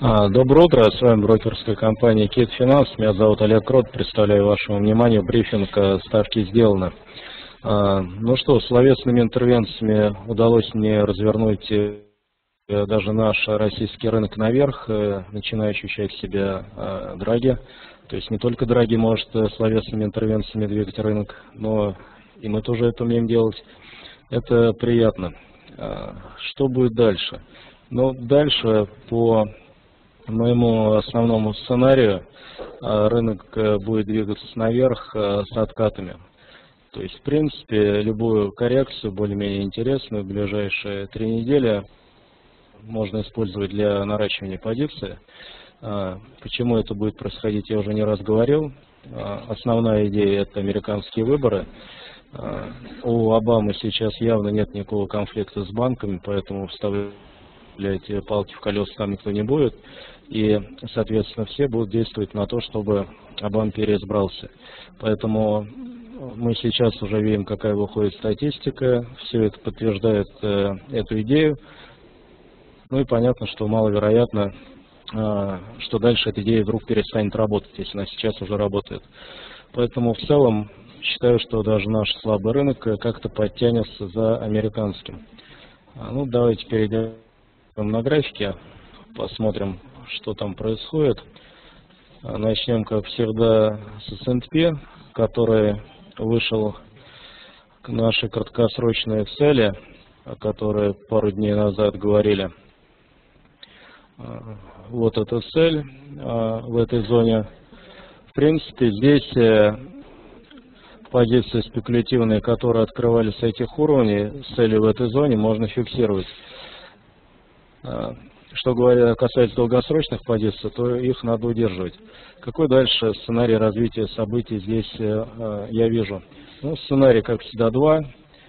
А, доброе утро, с вами брокерская компания Кит Финанс. Меня зовут Олег Крот, представляю вашему вниманию брифинг «Ставки сделаны». А, ну что, словесными интервенциями удалось мне развернуть э, даже наш российский рынок наверх, э, начиная ощущать себя а, драги. То есть не только драги может э, словесными интервенциями двигать рынок, но и мы тоже это умеем делать. Это приятно. Что будет дальше? Ну, дальше по моему основному сценарию а, рынок э, будет двигаться наверх э, с откатами. То есть, в принципе, любую коррекцию, более-менее интересную, в ближайшие три недели можно использовать для наращивания позиции. Почему это будет происходить, я уже не раз говорил. Основная идея – это американские выборы. У Обамы сейчас явно нет никакого конфликта с банками, поэтому вставлять палки в колеса там никто не будет и, соответственно, все будут действовать на то, чтобы Обам переизбрался. Поэтому мы сейчас уже видим, какая выходит статистика, все это подтверждает э, эту идею. Ну и понятно, что маловероятно, э, что дальше эта идея вдруг перестанет работать, если она сейчас уже работает. Поэтому в целом считаю, что даже наш слабый рынок как-то подтянется за американским. А, ну, давайте перейдем на графике, посмотрим, что там происходит. Начнем, как всегда, с S&P, который вышел к нашей краткосрочной цели, о которой пару дней назад говорили. Вот эта цель а, в этой зоне. В принципе, здесь э, позиции спекулятивные, которые открывались с этих уровней, цели в этой зоне можно фиксировать. Что говоря, касается долгосрочных позиций, то их надо удерживать. Какой дальше сценарий развития событий здесь э, э, я вижу? Ну, сценарий, как всегда, два,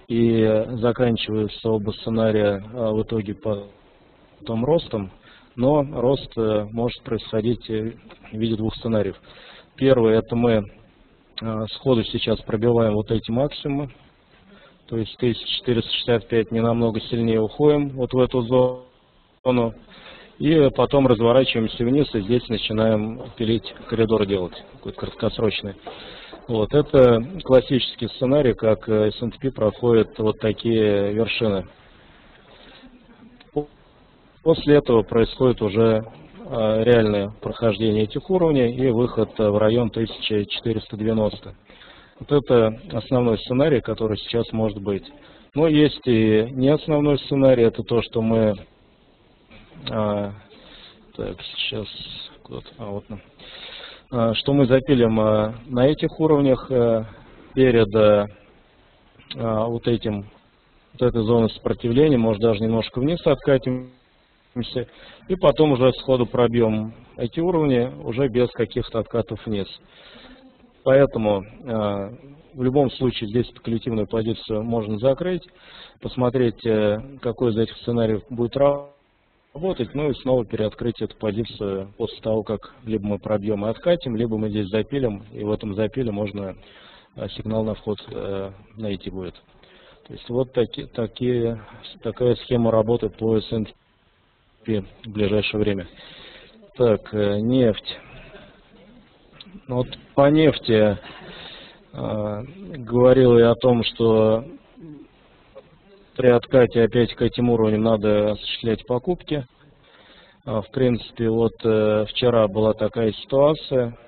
и заканчиваются оба сценария э, в итоге потом ростом, но рост может происходить в виде двух сценариев. Первый, это мы сходу сейчас пробиваем вот эти максимумы, то есть 1465 не намного сильнее уходим вот в эту зону, и потом разворачиваемся вниз, и здесь начинаем пилить коридор делать, какой-то краткосрочный. Вот, это классический сценарий, как S&P проходит вот такие вершины. После этого происходит уже а, реальное прохождение этих уровней и выход в район 1490. Вот это основной сценарий, который сейчас может быть. Но есть и не основной сценарий, это то, что мы а, так, сейчас куда-то, а вот, а, что мы запилим а, на этих уровнях а, перед а, вот этим, вот этой зоной сопротивления, может даже немножко вниз откатимся, и потом уже сходу пробьем эти уровни уже без каких-то откатов вниз. Поэтому э, в любом случае здесь спекулятивную позицию можно закрыть, посмотреть, э, какой из этих сценариев будет работать работать, ну и снова переоткрыть эту позицию после того, как либо мы пробьем и откатим, либо мы здесь запилим, и в этом запиле можно э, сигнал на вход э, найти будет. То есть вот таки, такие, такая схема работы по S&P в ближайшее время. Так, э, нефть. Ну вот по нефти э, говорил я о том, что при откате опять к этим уровням надо осуществлять покупки. А, в принципе, вот э, вчера была такая ситуация.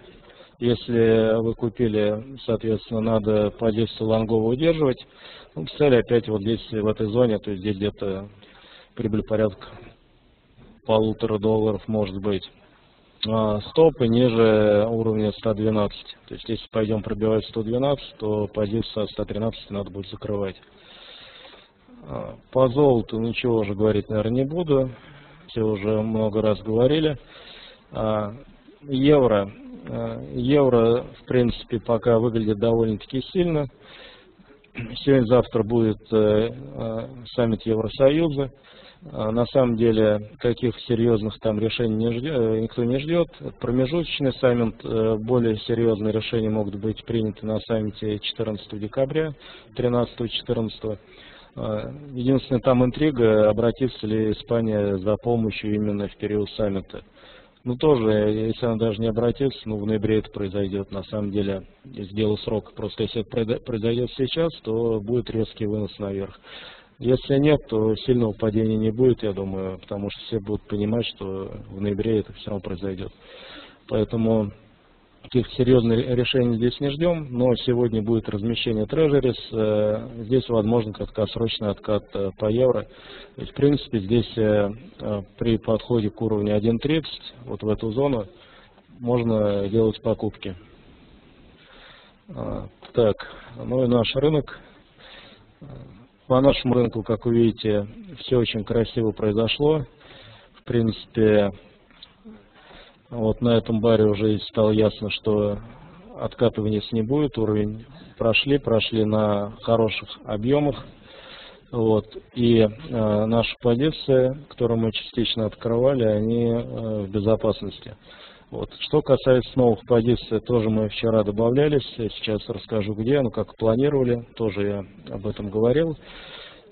Если вы купили, соответственно, надо позицию лонговую удерживать. Ну, цель опять вот здесь, в этой зоне, то есть здесь где-то прибыль порядка полутора долларов может быть. А, стопы ниже уровня 112. То есть если пойдем пробивать 112, то позицию 113 надо будет закрывать. А, по золоту ничего уже говорить, наверное, не буду. Все уже много раз говорили. А, евро. А, евро, в принципе, пока выглядит довольно-таки сильно. Сегодня-завтра будет э, саммит Евросоюза. На самом деле, каких серьезных там решений не ждет, э, никто не ждет. Промежуточный саммит, э, более серьезные решения могут быть приняты на саммите 14 декабря, 13-14. Единственная там интрига, обратится ли Испания за помощью именно в период саммита. Ну, тоже, если она даже не обратится, ну, в ноябре это произойдет, на самом деле, сделал срок. Просто если это произойдет сейчас, то будет резкий вынос наверх. Если нет, то сильного падения не будет, я думаю, потому что все будут понимать, что в ноябре это все равно произойдет. Поэтому каких серьезных решений здесь не ждем, но сегодня будет размещение трежерис, э, здесь возможен краткосрочный откат э, по евро. То есть, в принципе, здесь э, при подходе к уровню 1.30, вот в эту зону, можно делать покупки. Так, ну и наш рынок. По нашему рынку, как вы видите, все очень красиво произошло. В принципе, вот на этом баре уже стало ясно, что отката вниз не будет, уровень прошли, прошли на хороших объемах. Вот. И э, наши позиции, которые мы частично открывали, они э, в безопасности. Вот. Что касается новых позиций, тоже мы вчера добавлялись, я сейчас расскажу где, ну как планировали, тоже я об этом говорил.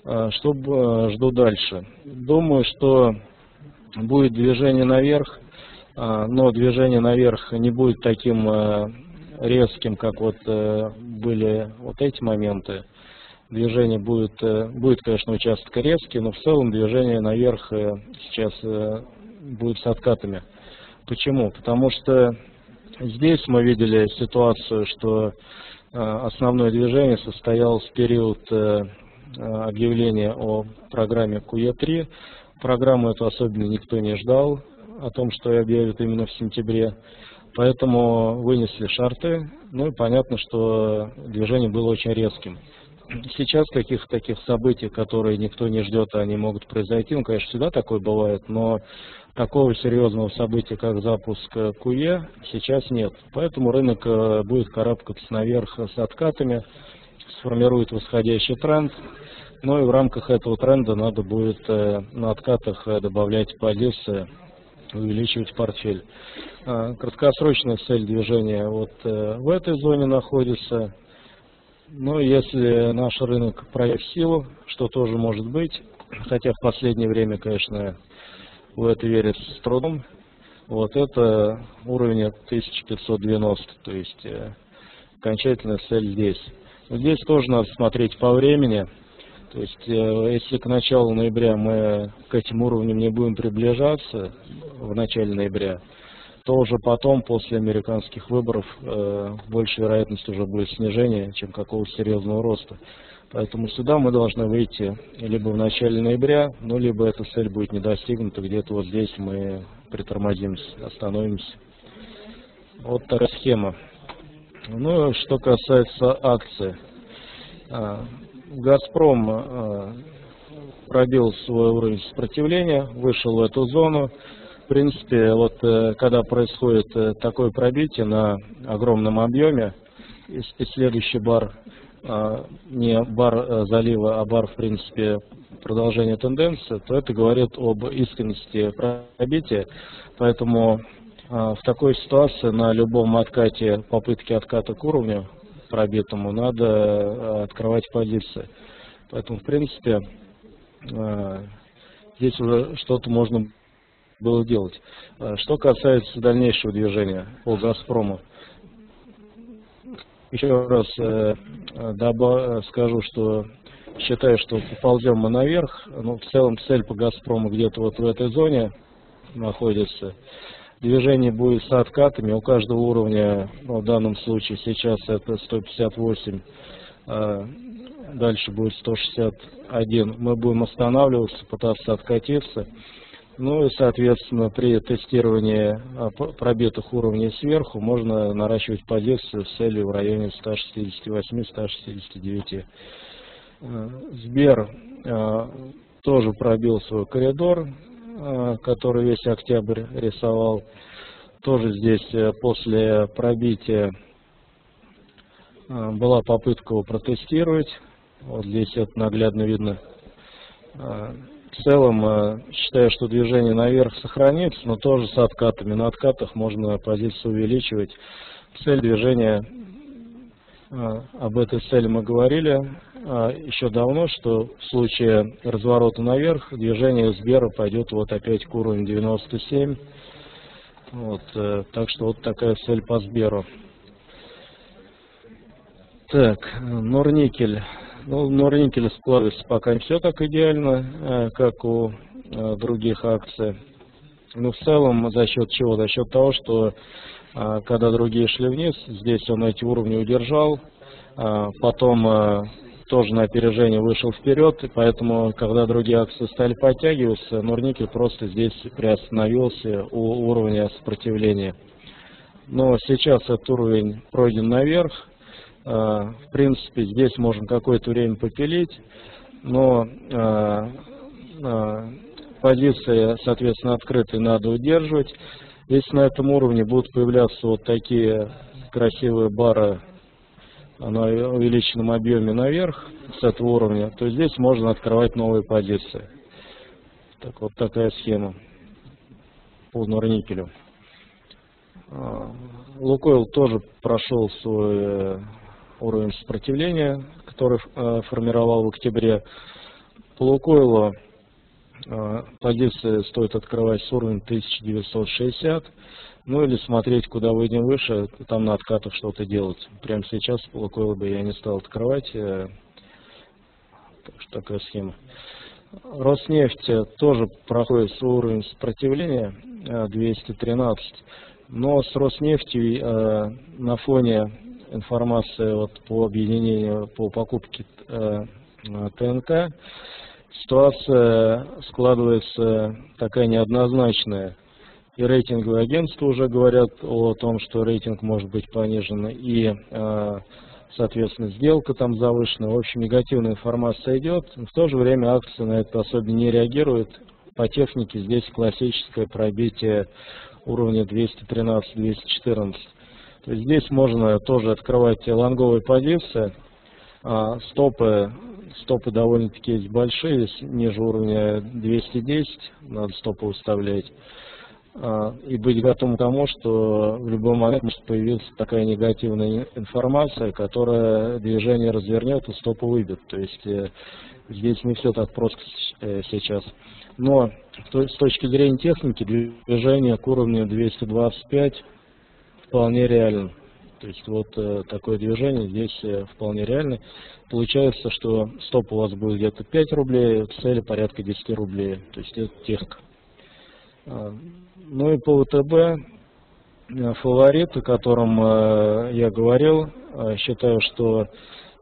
Э, что э, жду дальше? Думаю, что будет движение наверх, но движение наверх не будет таким э, резким, как вот э, были вот эти моменты. Движение будет, э, будет, конечно, участок резкий, но в целом движение наверх сейчас будет с откатами. Почему? Потому что здесь мы видели ситуацию, что основное движение состоялось в период объявления о программе QE3. Программу эту особенно никто не ждал о том, что объявят именно в сентябре. Поэтому вынесли шарты. Ну и понятно, что движение было очень резким. Сейчас каких-то таких событий, которые никто не ждет, они могут произойти. Ну, конечно, всегда такое бывает, но такого серьезного события, как запуск QE, сейчас нет. Поэтому рынок э, будет карабкаться наверх с откатами, сформирует восходящий тренд. Ну и в рамках этого тренда надо будет э, на откатах э, добавлять позиции увеличивать портфель. А, краткосрочная цель движения вот э, в этой зоне находится. Но если наш рынок проявит силу, что тоже может быть, хотя в последнее время, конечно, в это верят с трудом, вот это уровень 1590, то есть э, окончательная цель здесь. здесь тоже надо смотреть по времени, то есть, э, если к началу ноября мы к этим уровням не будем приближаться, в начале ноября, то уже потом, после американских выборов, э, больше вероятность уже будет снижения, чем какого-то серьезного роста. Поэтому сюда мы должны выйти либо в начале ноября, ну, либо эта цель будет не достигнута, где-то вот здесь мы притормозимся, остановимся. Вот такая схема. Ну, что касается акций. Газпром э, пробил свой уровень сопротивления, вышел в эту зону. В принципе, вот э, когда происходит э, такое пробитие на огромном объеме, и следующий бар не бар залива, а бар, в принципе, продолжение тенденции, то это говорит об искренности пробития. Поэтому в такой ситуации на любом откате, попытке отката к уровню, пробитому, надо э, открывать позиции. Поэтому, в принципе, э, здесь уже что-то можно было делать. Э, что касается дальнейшего движения по «Газпрому», еще раз скажу, что считаю, что поползем мы наверх. Ну, в целом цель по «Газпрому» где-то вот в этой зоне находится. Движение будет с откатами. У каждого уровня, ну, в данном случае сейчас это 158, а дальше будет 161. Мы будем останавливаться, пытаться откатиться. Ну и, соответственно, при тестировании а, пробитых уровней сверху можно наращивать позицию с целью в районе 168-169. А, Сбер а, тоже пробил свой коридор, Э, который весь октябрь рисовал. Тоже здесь э, после пробития э, была попытка его протестировать. Вот здесь это наглядно видно. В целом, считаю, что движение наверх сохранится, но тоже с откатами. На откатах можно позицию увеличивать. Цель движения об этой цели мы говорили а, еще давно, что в случае разворота наверх движение Сбера пойдет вот опять к уровню 97. Вот, э, так что вот такая цель по Сберу. Так, Норникель. Ну, Норникель складывается пока не все так идеально, э, как у э, других акций. Но в целом за счет чего? За счет того, что а, когда другие шли вниз, здесь он эти уровни удержал, а, потом а, тоже на опережение вышел вперед, и поэтому, когда другие акции стали подтягиваться, Норникель просто здесь приостановился у уровня сопротивления. Но сейчас этот уровень пройден наверх, в принципе, здесь можно какое-то время попилить, но позиции, соответственно, открытые надо удерживать. Если на этом уровне будут появляться вот такие красивые бары на увеличенном объеме наверх с этого уровня, то здесь можно открывать новые позиции. Так вот такая схема по норникелю. А, Лукойл тоже прошел свой э, уровень сопротивления, который э, формировал в октябре. По Лукойлу позиции стоит открывать с уровня 1960, ну или смотреть, куда выйдем выше, там на откатах что-то делать. Прямо сейчас Лукойл бы я не стал открывать, э, так что такая схема. Роснефть тоже проходит с уровень сопротивления 213, э, но с Роснефтью э, на фоне информации вот по объединению, по покупке ТНК, ситуация складывается такая неоднозначная. И рейтинговые агентства уже говорят о том, что рейтинг может быть понижен, и, э, соответственно, сделка там завышена. В общем, негативная информация идет. В то же время акции на это особенно не реагируют. По технике здесь классическое пробитие уровня 213-214. То есть здесь можно тоже открывать лонговые позиции, а стопы стопы довольно-таки большие, ниже уровня 210 надо стопы выставлять. А, и быть готовым к тому, что в любой момент может появиться такая негативная информация, которая движение развернет и стопы выбьет. То есть э, здесь не все так просто э, сейчас. Но с точки зрения техники движение к уровню 225 вполне реально. То есть вот э, такое движение здесь э, вполне реально. Получается, что стоп у вас будет где-то 5 рублей, цели порядка 10 рублей. То есть это техника. А, ну и по ВТБ э, фаворит, о котором э, я говорил, э, считаю, что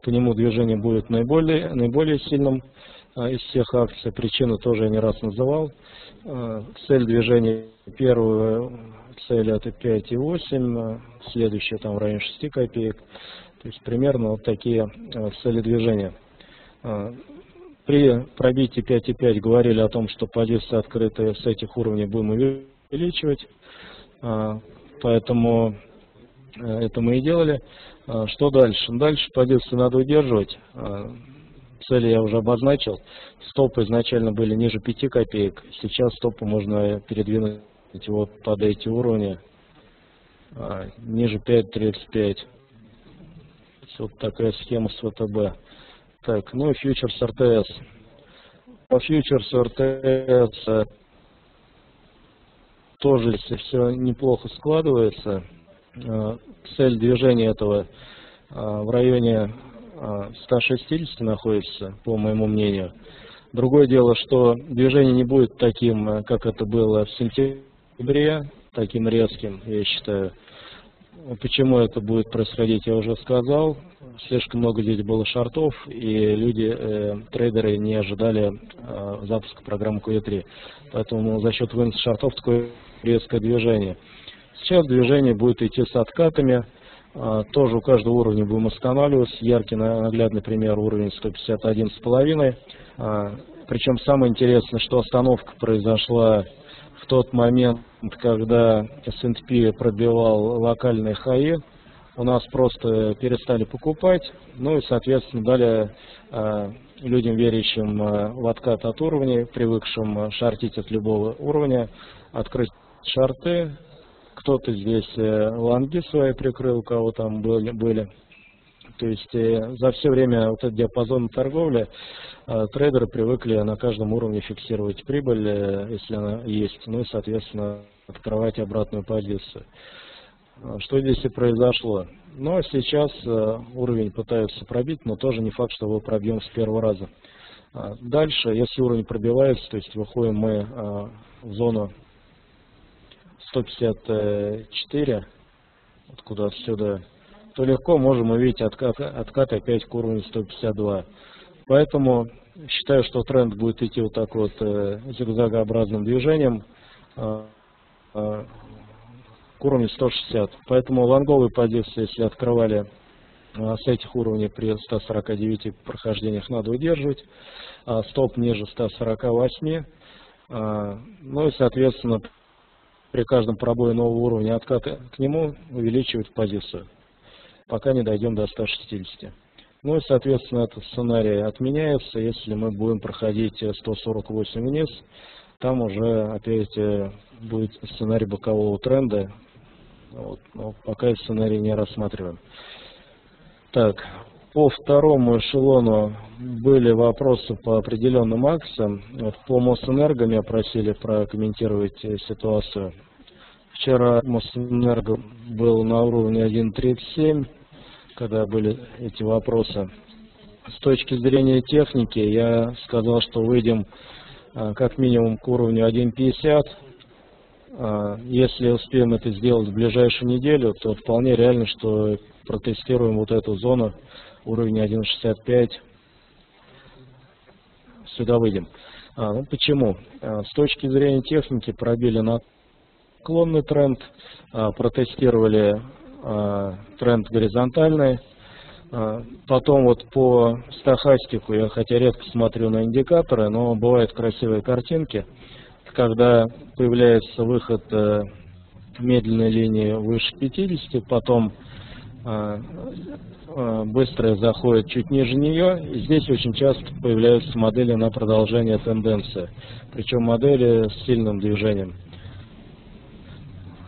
по нему движение будет наиболее, наиболее сильным э, из всех акций. Причину тоже я не раз называл. Э, цель движения первую цель это 5,8, следующая там в районе 6 копеек. То есть примерно вот такие э, цели движения. Э, при пробитии 5,5 говорили о том, что позиции открытые с этих уровней будем увеличивать. Э, поэтому это мы и делали. Что дальше? Дальше позиции надо удерживать. Цели я уже обозначил. Стопы изначально были ниже 5 копеек. Сейчас стопы можно передвинуть вот под эти уровни а, ниже 5.35 вот такая схема с ВТБ. Так ну и фьючерс РТС. По фьючерсу РТС тоже если все неплохо складывается а, цель движения этого а, в районе 160 находится по моему мнению. Другое дело что движение не будет таким как это было в сентябре октябре, таким резким, я считаю. Почему это будет происходить, я уже сказал. Слишком много здесь было шартов, и люди, э, трейдеры не ожидали э, запуска программы QE3. Поэтому за счет выноса шартов такое резкое движение. Сейчас движение будет идти с откатами. Э, тоже у каждого уровня будем останавливаться. Яркий наглядный пример уровень 151,5. Э, причем самое интересное, что остановка произошла в тот момент, когда S&P пробивал локальные хаи, у нас просто перестали покупать, ну и, соответственно, дали э, людям, верящим э, в откат от уровней, привыкшим шортить от любого уровня, открыть шарты. Кто-то здесь э, свои прикрыл, у кого там были, были То есть э, за все время вот этот диапазон торговли э, трейдеры привыкли на каждом уровне фиксировать прибыль, э, если она есть, ну и, соответственно, открывать обратную позицию. Что здесь и произошло? Ну, а сейчас уровень пытаются пробить, но тоже не факт, что его пробьем с первого раза. Дальше, если уровень пробивается, то есть выходим мы в зону 154, откуда отсюда то легко можем увидеть откат, откат опять к уровню 152. Поэтому считаю, что тренд будет идти вот так вот э, зигзагообразным движением э, э, к уровню 160. Поэтому лонговые позиции, если открывали э, с этих уровней при 149 прохождениях, надо удерживать. А стоп ниже 148. Э, ну и, соответственно, при каждом пробое нового уровня отката к нему увеличивать позицию пока не дойдем до 160. Ну и, соответственно, этот сценарий отменяется, если мы будем проходить 148 вниз, там уже опять э, будет сценарий бокового тренда, вот, но пока сценарий не рассматриваем. Так, по второму эшелону были вопросы по определенным акциям. Вот по Мосэнерго меня просили прокомментировать э, ситуацию. Вчера Мосэнерго был на уровне 1.37, когда были эти вопросы. С точки зрения техники я сказал, что выйдем а, как минимум к уровню 1.50. А, если успеем это сделать в ближайшую неделю, то вполне реально, что протестируем вот эту зону уровня 1.65. Сюда выйдем. А, ну почему? С точки зрения техники пробили наклонный тренд, протестировали Э, тренд горизонтальный. Э, потом вот по стахастику, я хотя редко смотрю на индикаторы, но бывают красивые картинки, когда появляется выход э, медленной линии выше 50, потом быстрая заходит чуть ниже нее, и здесь очень часто появляются модели на продолжение тенденции, причем модели с сильным движением.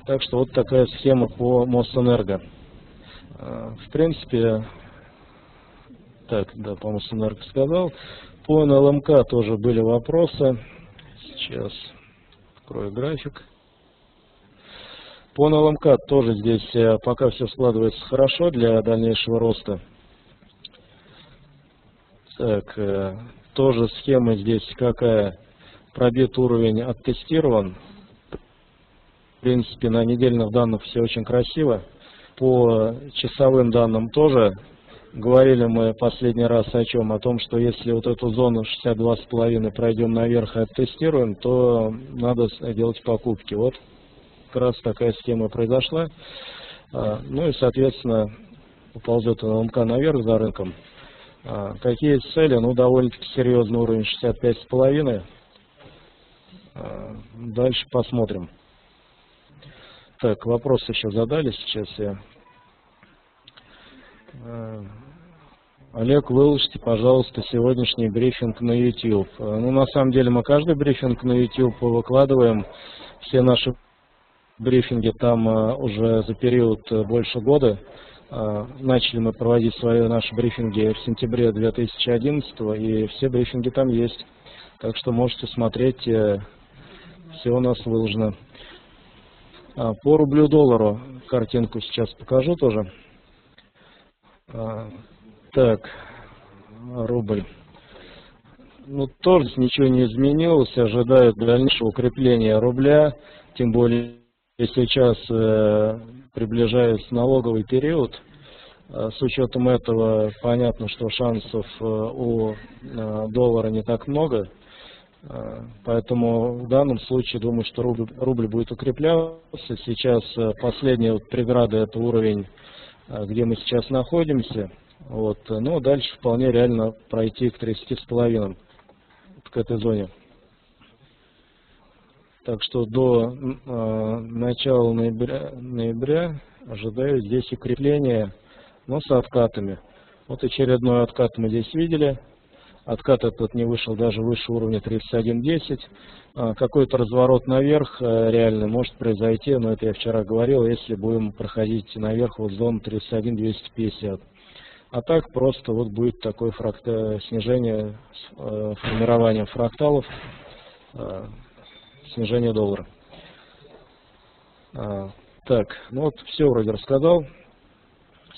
Так что вот такая схема по Мосэнерго. А, в принципе, так, да, по Мосэнерго сказал. По НЛМК тоже были вопросы. Сейчас открою график. По НЛМК тоже здесь э, пока все складывается хорошо для дальнейшего роста. Так, э, тоже схема здесь какая? Пробит уровень оттестирован. В принципе, на недельных данных все очень красиво. По часовым данным тоже говорили мы последний раз о чем? О том, что если вот эту зону 62,5 пройдем наверх и оттестируем, то надо делать покупки. Вот как раз такая схема произошла. А, ну и, соответственно, ползет ЛМК наверх за рынком. А, какие цели? Ну, довольно-таки серьезный уровень 65,5. А, дальше посмотрим. Так, вопрос еще задали, сейчас я... Э, Олег, выложите, пожалуйста, сегодняшний брифинг на YouTube. Э, ну, на самом деле, мы каждый брифинг на YouTube выкладываем. Все наши брифинги там э, уже за период больше года. Начали мы проводить свои наши брифинги в сентябре 2011 и все брифинги там есть. Так что можете смотреть, все у нас выложено. А, по рублю-доллару картинку сейчас покажу тоже. А, так, рубль. Ну, тоже ничего не изменилось, ожидают дальнейшего укрепления рубля, тем более сейчас э, приближается налоговый период. Э, с учетом этого понятно, что шансов э, у э, доллара не так много. Э, поэтому в данном случае думаю, что рубль, рубль будет укрепляться. Сейчас э, последняя вот преграда это уровень, э, где мы сейчас находимся. Вот. Но дальше вполне реально пройти к 30,5 к этой зоне. Так что до э, начала ноября, ноября ожидаю здесь укрепления, но с откатами. Вот очередной откат мы здесь видели. Откат этот не вышел даже выше уровня 31.10. А, какой-то разворот наверх э, реально может произойти, но это я вчера говорил, если будем проходить наверх вот зону 31.250. А так просто вот будет такое фракта... снижение э, формирования фракталов, э, снижение доллара. А, так, ну вот все вроде рассказал.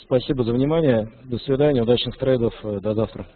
Спасибо за внимание. До свидания, удачных трейдов. До завтра.